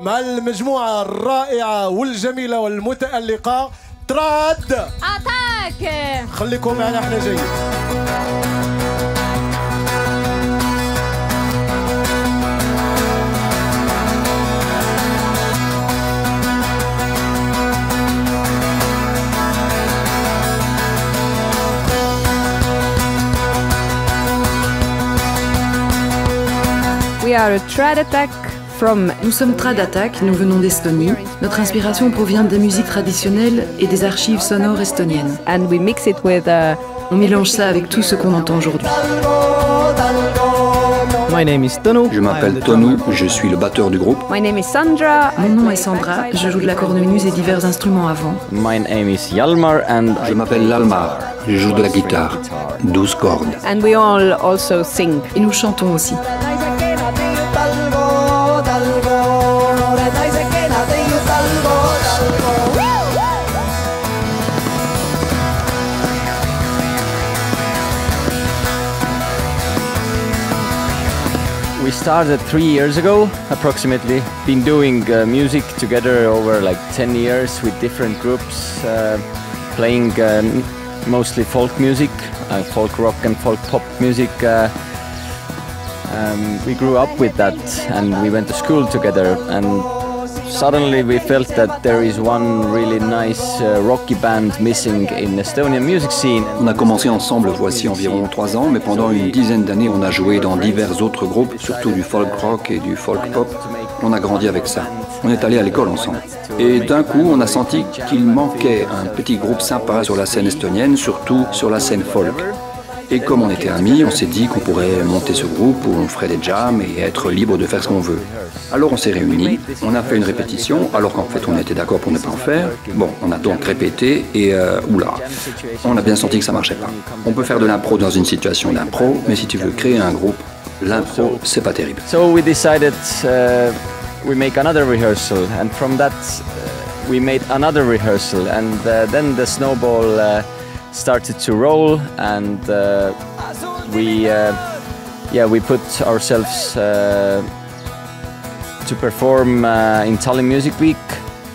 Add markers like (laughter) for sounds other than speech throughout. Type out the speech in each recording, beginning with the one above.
مع المجموعة الرائعة والجميلة والمتألقة. تراد! أتاك! خليكم معنا إحنا جايين. We are a trad attack from Nous sommes Trad Attack, nous venons d'Estonie. Notre inspiration provient des musiques traditionnelles et des archives sonores estoniennes. and we mix it with uh, On mélange ça avec tout ce qu'on entend aujourd'hui. My name is Tonu. Je m'appelle Tonu, je suis le batteur du groupe. my name is Sandra Mon nom est Sandra, je joue de la cornemuse et divers instruments avant. My name is Yalmar and Je m'appelle Lalmar, je joue de la guitare, 12 cordes. and we all also sing Et nous chantons aussi. We started three years ago approximately. Been doing uh, music together over like 10 years with different groups, uh, playing um, mostly folk music, uh, folk rock and folk pop music. Uh, um, we grew up with that and we went to school together and suddenly we felt that there is one really nice uh, rocky band missing in Estonian music scene. On a commencé ensemble voici environ 3 ans, mais pendant une dizaine d'années, on a joué dans divers autres groupes, surtout du folk rock et du folk pop. On a grandi avec ça. On est allé à l'école ensemble. Et d'un coup, on a senti qu'il manquait un petit groupe sympa sur la scène estonienne, surtout sur la scène folk. Et comme on était amis, on s'est dit qu'on pourrait monter ce groupe où on ferait des jams et être libre de faire ce qu'on veut. Alors on s'est réunis, on a fait une répétition, alors qu'en fait on était d'accord pour ne pas en faire. Bon, on a donc répété et euh, oula, on a bien senti que ça marchait pas. On peut faire de l'impro dans une situation d'impro, mais si tu veux créer un groupe, l'impro c'est pas terrible. So we decided uh, we make another rehearsal, and from that uh, we made another rehearsal, and uh, then the snowball uh, started to roll, and we yeah we put ourselves to perform in Tallinn Music Week.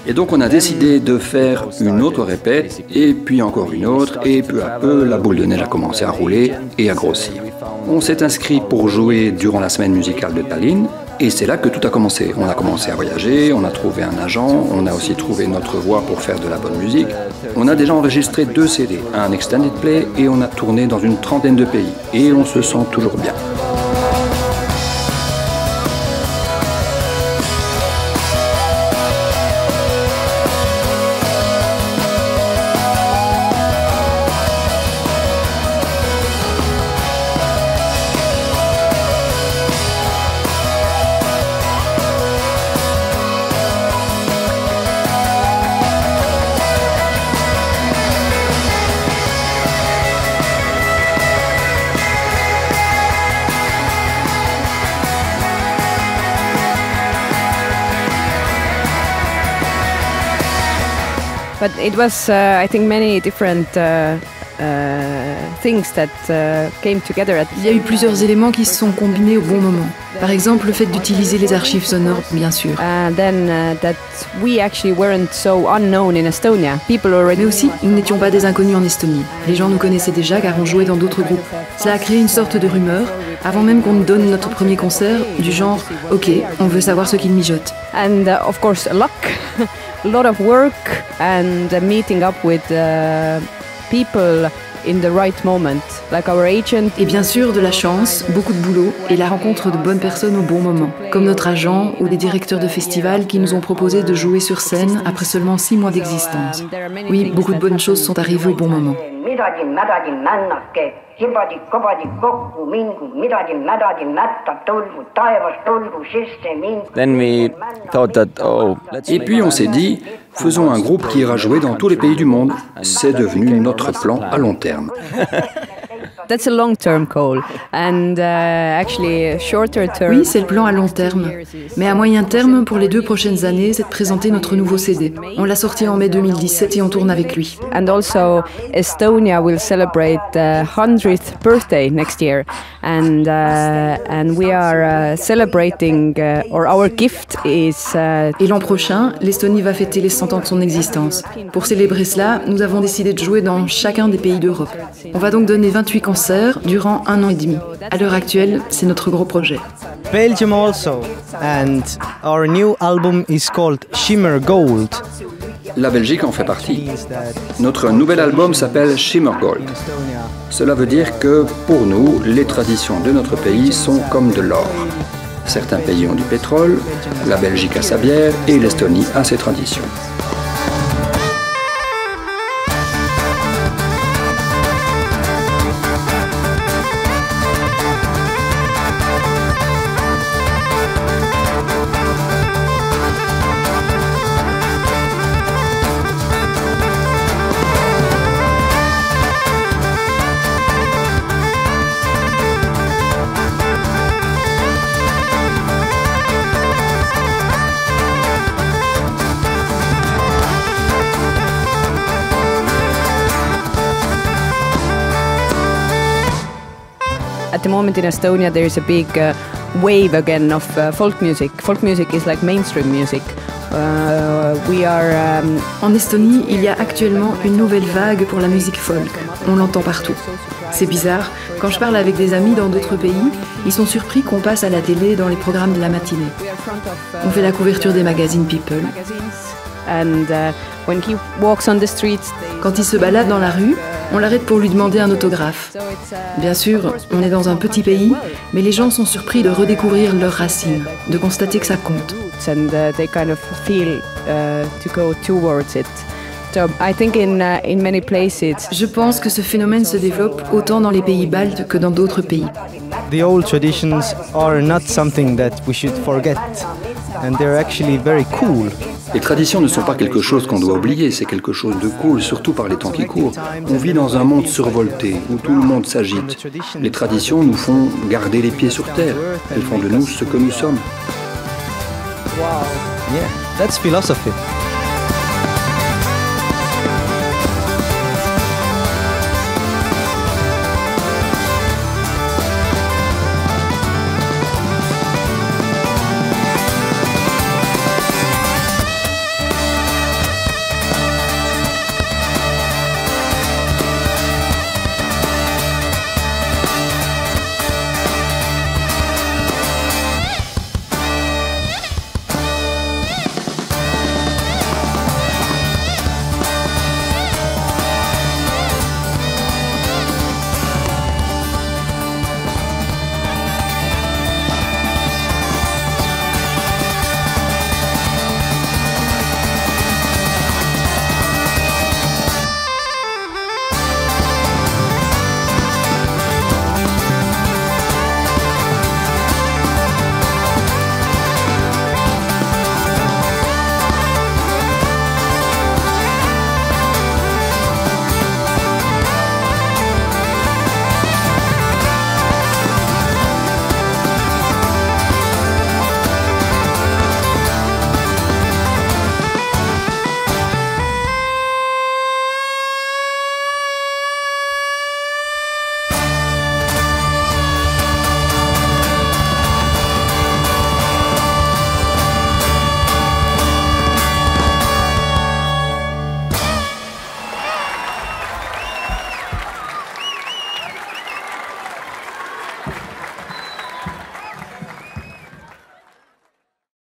Et donc on a décidé de faire une autre répète, et puis encore une autre, et peu à peu la boule de neige a commencé à rouler et à grossir. On s'est inscrit pour jouer durant la semaine musicale de Tallinn, et c'est là que tout a commencé. On a commencé à voyager, on a trouvé un agent, on a aussi trouvé notre voix pour faire de la bonne musique. On a déjà enregistré deux CD, un extended play, et on a tourné dans une trentaine de pays. Et on se sent toujours bien. But it was uh, I think many different uh, uh, things that uh, came together at Il y a eu plusieurs éléments qui se sont combinés au bon moment. Par exemple, le fait d'utiliser les archives sonores, bien sûr. then uh, that we actually weren't so unknown in Estonia. People already Mais aussi, nous n'étions pas des inconnus en Estonie. Les gens nous connaissaient déjà car on jouait dans d'autres groupes. Cela a créé une sorte de rumeur, avant même qu'on ne donne notre premier concert, du genre « Ok, on veut savoir ce qu'ils mijotent and uh, of course luck, (laughs) a lot of work and uh, meeting up with uh, people in the right moment, like our agent. ». Et bien sûr, de la chance, beaucoup de boulot et la rencontre de bonnes personnes au bon moment, comme notre agent ou des directeurs de festivals qui nous ont proposé de jouer sur scène après seulement six mois d'existence. Oui, beaucoup de bonnes choses sont arrivées au bon moment. Then we oh, Et puis on s'est dit, faisons un groupe qui ira jouer dans tous les pays du monde. C'est devenu notre plan à long terme. (laughs) That's a long-term goal, and uh, actually shorter term. Oui, c'est le plan à long terme. Mais à moyen terme, pour les deux prochaines années, c'est de présenter notre nouveau CD. On l'a sorti en mai 2017 et on tourne avec lui. And also, Estonia will celebrate the 100th birthday next year, and uh, and we are uh, celebrating, uh, or our gift is. Uh, et l'an prochain, l'Estonie va fêter les 100 ans de son existence. Pour célébrer cela, nous avons décidé de jouer dans chacun des pays d'Europe. On va donc donner 28 concerts durant un an et demi. À l'heure actuelle, c'est notre gros projet. Belgium also, and our new album is called Shimmer Gold. La Belgique en fait partie. Notre nouvel album s'appelle Shimmer Gold. Cela veut dire que pour nous, les traditions de notre pays sont comme de l'or. Certains pays ont du pétrole, la Belgique a sa bière et l'Estonie a ses traditions. The moment in Estonia there is a big uh, wave again of uh, folk music. Folk music is like mainstream music. Uh, we are, um, En Estonie, il y a actuellement une nouvelle vague pour la musique folk. On l'entend partout. C'est bizarre, quand je parle avec des amis dans d'autres pays, ils sont surpris qu'on passe à la télé dans les programmes de la matinée. On fait la couverture des magazines People. uh, when he walks on the streets, Quand il se balade dans la rue, on l'arrête pour lui demander un autographe. Bien sûr, on est dans un petit pays, mais les gens sont surpris de redécouvrir leurs racines, de constater que ça compte. Je pense que ce phénomène se développe autant dans les pays baltes que dans d'autres pays. The old traditions are not something that we should forget, and they're actually very cool. Les traditions ne sont pas quelque chose qu'on doit oublier, c'est quelque chose de cool, surtout par les temps qui courent. On vit dans un monde survolté, où tout le monde s'agite. Les traditions nous font garder les pieds sur terre. Elles font de nous ce que nous sommes.